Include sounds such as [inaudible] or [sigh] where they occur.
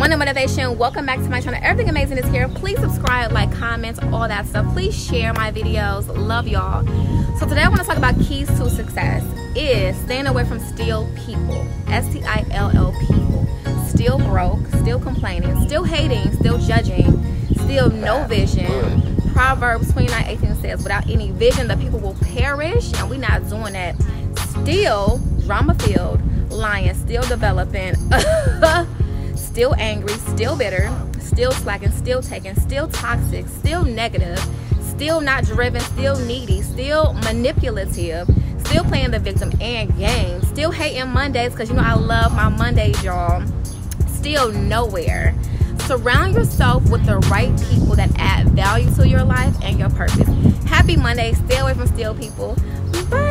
morning motivation. Welcome back to my channel. Everything Amazyng is here. Please subscribe like comment all that stuff. Please share my videos. Love y'all. So today i want to talk about keys to success is staying away from still people. S-t-i-l-l people. Still broke still complaining still hating still judging still no vision. Proverbs 29 18 says without any vision the people will perish and we're not doing that. Still drama filled lying still developing [laughs] still angry, still bitter, still slacking, still taking, still toxic, still negative, still not driven, still needy, still manipulative, still playing the victim and game, still hating Mondays because you know I love my Mondays, y'all. Still nowhere. Surround yourself with the right people that add value to your life and your purpose. Happy Monday. Stay away from still people. Bye.